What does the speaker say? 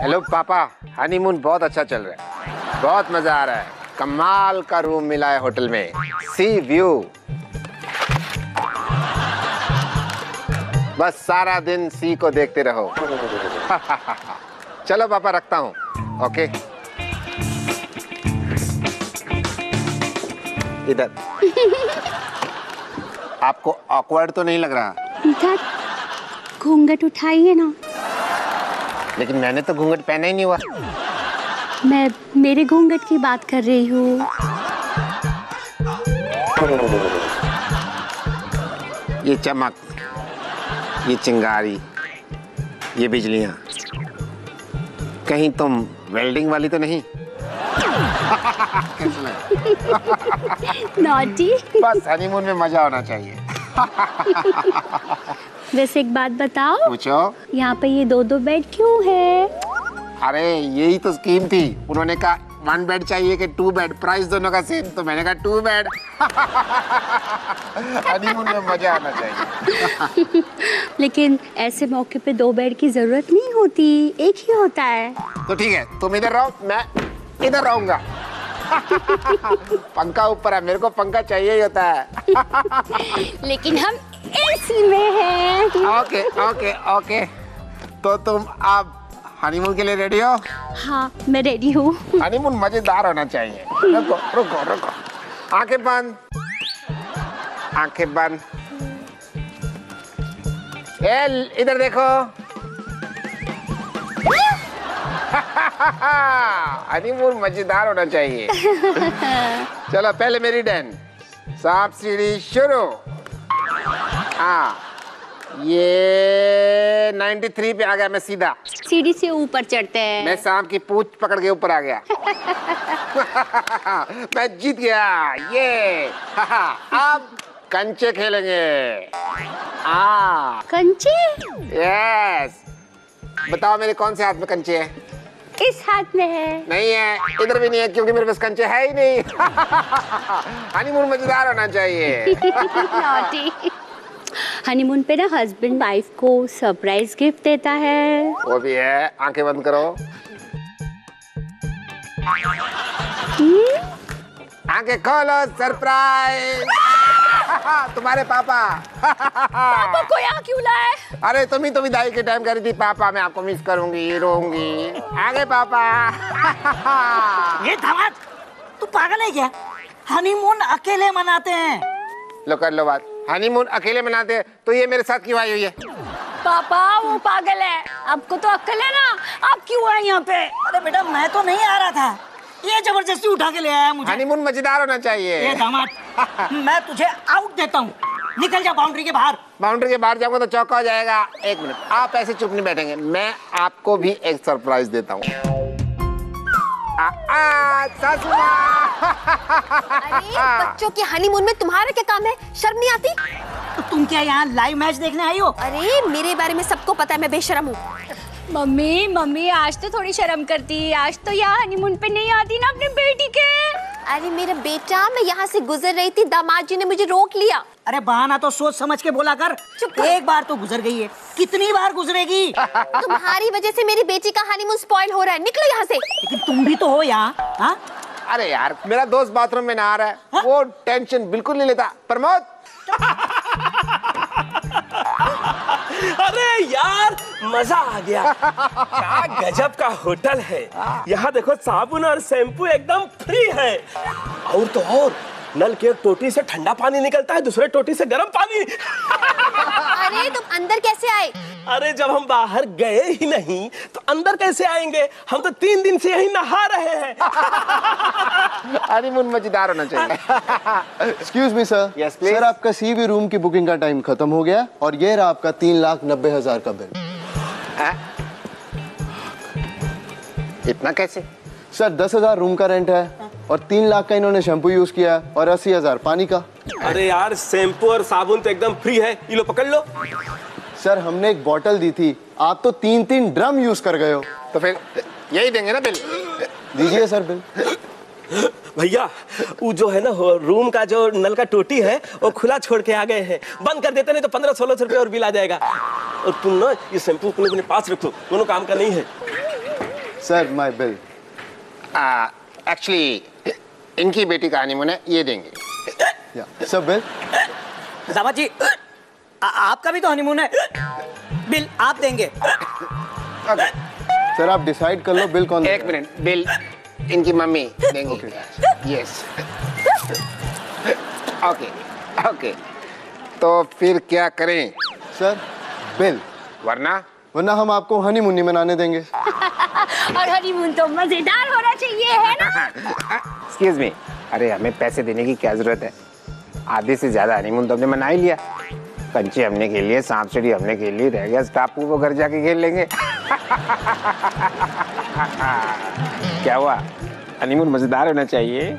Hello पापा। Honeymoon बहुत अच्छा चल रहा है। बहुत मज़ा आ रहा है। कमाल का रूम मिला है होटल में। सी व्यू बस सारा दिन सी को देखते रहो। चलो पापा, रखता हूँ। ओके इधर। आपको ऑकवर्ड तो नहीं लग रहा? घूंघट उठाइए ना। लेकिन मैंने तो घूंघट पहना ही नहीं हुआ। मैं मेरे घूंघट की बात कर रही हूँ। ये चमक ये चिंगारी ये बिजलियाँ। कहीं तुम वेल्डिंग वाली तो नहीं? नॉटी बस हनीमून में मज़ा होना चाहिए। वैसे एक बात बताओ। पूछो। यहाँ पे ये दो दो बेड क्यों है? अरे यही तो स्कीम थी। उन्होंने कहा वन बेड चाहिए कि टू बेड। प्राइस दोनों का सेम तो मैंने कहा टू बेड। हनीमून में मज़ा आना चाहिए। लेकिन ऐसे मौके पे दो बेड की ज़रूरत नहीं होती एक ही होता है। तो ठीक है तुम इधर रहो मैं इधर रहूँगा। पंखा ऊपर है मेरे को पंखा चाहिए ही होता है। लेकिन हम एसी में हैं ओके ओके ओके तो तुम आप हनीमून के लिए रेडी हो? हाँ मैं रेडी हूँ। हनीमून मज़ेदार होना चाहिए। रुको रुको रुको। आँखें बंद। आँखें बंद। ए इधर देखो। हनीमून मज़ेदार होना चाहिए। चलो पहले मेरी डैन सांप सीढ़ी शुरू। हाँ। ये 93 पे आ गया मैं सीधा। सीढ़ी से ऊपर चढ़ते हैं। मैं सांप की पूछ पकड़ के ऊपर आ गया। मैं जीत गया। ये। अब कंचे खेलेंगे। आ कंचे? यस बताओ मेरे कौन से हाथ में कंचे है? इस हाथ में है? नहीं है इधर भी नहीं है क्योंकि मेरे पास कंचे है ही नहीं। हनीमून मज़ेदार होना चाहिए। हनीमून पे ना हस्बैंड वाइफ को सरप्राइज़ गिफ्ट देता है। वो भी है आँखें बंद करो। आँखें खोलो सरप्राइज़ तुम्हारे पापा। पापा को यहाँ क्यों लाए? अरे तुम ही तो विदाई के टाइम कह रही थी पापा मैं आपको मिस करूँगी रोऊँगी। आगे पापा। ये दामाद तू पागल है क्या? हनीमून अकेले मनाते हैं। लो कर लो बात। हनीमून अकेले मनाते हैं तो ये मेरे साथ क्यों आई हुई है? पापा वो पागल है। आपको तो अक्ल है ना? आप क्यों आए यहाँ पे? अरे बेटा मैं तो नहीं आ रहा था। ये ज़बरदस्ती उठा के ले आया मुझे। हनीमून मज़ेदार होना ये चाहिए दामाद मैं तुझे आउट देता हूँ। निकल जा बाउंड्री के बाहर। बाउंड्री के बाहर जाऊँगा तो चौका हो जाएगा। एक मिनट आप ऐसे चुप नहीं बैठेंगे। मैं आपको भी एक सरप्राइज़ देता हूँ। आ, आ, सासू माँ। अरे बच्चों के हनीमून में तुम्हारा क्या काम है? शर्म नहीं आती? तो तुम क्या यहाँ लाइव मैच देखने आई हो? अरे मेरे बारे में सबको पता है मैं बेशरम हूँ। मम्मी मम्मी आज तो थोड़ी शर्म करती आज तो यहाँ हनीमून पे नहीं आती ना अपनी बेटी के। अरे मेरा बेटा मैं यहाँ से गुजर रही थी दामाद जी ने मुझे रोक लिया। अरे बहाना तो सोच समझ के बोला कर। चुप एक बार तो गुजर गई है। कितनी बार गुजरेगी? तुम्हारी वजह से मेरी बेटी का हनीमून स्पॉइल हो रहा है। निकलो यहाँ से। लेकिन तुम भी तो हो यहाँ हाँ? अरे यार मेरा दोस्त बाथरूम में नहा रहा है। वो टेंशन बिल्कुल नहीं लेता। प्रमोद! अरे यार, मज़ा आ गया। क्या गजब का होटल है। यहाँ देखो, साबुन और शैम्पू एकदम फ्री है। और तो और, नल के टोटी से ठंडा पानी निकलता है, दूसरे टोटी से गर्म पानी। अरे, तुम अंदर कैसे आए? अरे जब हम बाहर गए ही नहीं तो अंदर कैसे आएँगे? हम तो तीन दिन से यही नहा रहे हैं। हनीमून मज़ेदार होना चाहिए। Excuse me sir Yes, please. Sir आपका सी भी रूम की बुकिंग का टाइम खत्म हो गया और ये रहा आपका तीन लाख नब्बे हज़ार का बिल इतना कैसे? सर दस हज़ार रूम का रेंट है और तीन लाख का इन्होंने शैम्पू यूज़ किया और अस्सी हज़ार पानी का। अरे यार शैम्पू और साबुन तो एकदम फ्री है। ये लो पकड़ लो। सर हमने एक बॉटल दी थी। आप तो तीन तीन ड्रम यूज़ कर गए हो। तो फिर यही देंगे ना बिल? दीजिए सर बिल। भैया वो जो है ना रूम का जो नल का टोटी है वो खुला छोड़ के आ गए हैं। बंद कर देते नहीं तो पंद्रह सोलह सौ रुपये और बिल आ जाएगा। और तुम ना ये शैम्पू अपने अपने पास रखो दोनों काम का नहीं है। सर माय बिल एक्चुअली इनकी बेटी का हनीमून है ये देंगे। Sir bill? जी आ, आपका भी तो हनीमून है। बिल आप देंगे। सर आप डिसाइड कर लो बिल कौन एक मिनट बिल इनकी मम्मी देंगी। यस ओके ओके तो फिर क्या करें? सर बिल वरना? वरना हम आपको हनीमून नहीं मनाने देंगे। और हनीमून तो मज़ेदार होना चाहिए है ना? एक्सक्यूज मी अरे हमें पैसे देने की क्या ज़रूरत है? आधे से ज़्यादा हनीमून तो हमने मना ही लिया। कंचे हमने खेल लिए सांप सीढ़ी हमने खेल, रह गया टापू वो घर जाके खेल लेंगे। क्या हुआ? हनीमून मज़ेदार होना चाहिए।